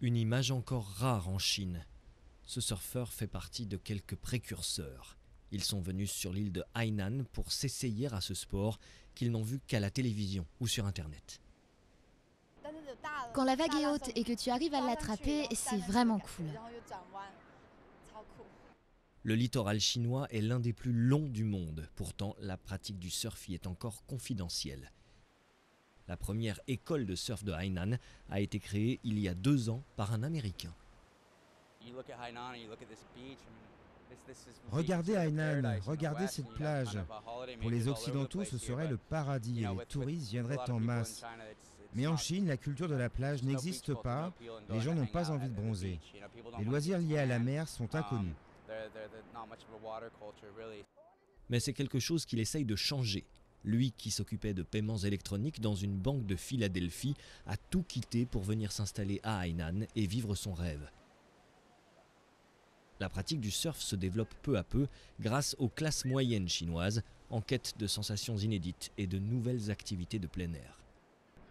Une image encore rare en Chine. Ce surfeur fait partie de quelques précurseurs. Ils sont venus sur l'île de Hainan pour s'essayer à ce sport qu'ils n'ont vu qu'à la télévision ou sur Internet. Quand la vague est haute et que tu arrives à l'attraper, c'est vraiment cool. Le littoral chinois est l'un des plus longs du monde. Pourtant, la pratique du surf y est encore confidentielle. La première école de surf de Hainan a été créée il y a deux ans par un Américain. Regardez Hainan, regardez cette plage. Pour les Occidentaux, ce serait le paradis et les touristes viendraient en masse. Mais en Chine, la culture de la plage n'existe pas, les gens n'ont pas envie de bronzer. Les loisirs liés à la mer sont inconnus. Mais c'est quelque chose qu'il essaye de changer. Lui qui s'occupait de paiements électroniques dans une banque de Philadelphie a tout quitté pour venir s'installer à Hainan et vivre son rêve. La pratique du surf se développe peu à peu grâce aux classes moyennes chinoises en quête de sensations inédites et de nouvelles activités de plein air.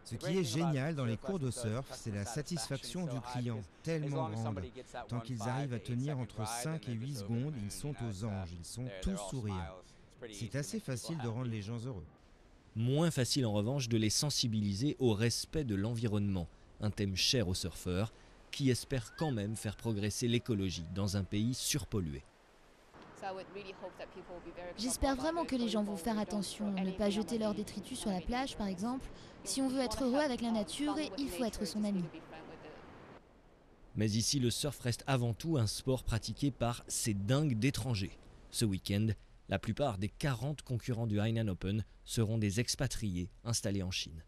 Ce qui est génial dans les cours de surf, c'est la satisfaction du client, tellement grande. Tant qu'ils arrivent à tenir entre 5 et 8 secondes, ils sont aux anges, ils sont tous sourires. C'est assez facile de rendre les gens heureux. Moins facile en revanche de les sensibiliser au respect de l'environnement, un thème cher aux surfeurs, qui espèrent quand même faire progresser l'écologie dans un pays surpollué. J'espère vraiment que les gens vont faire attention, ne pas jeter leurs détritus sur la plage par exemple. Si on veut être heureux avec la nature, il faut être son ami. Mais ici, le surf reste avant tout un sport pratiqué par ces dingues d'étrangers. Ce week-end, la plupart des 40 concurrents du Hainan Open seront des expatriés installés en Chine.